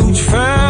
huge fan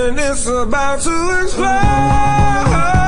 and it's about to explode.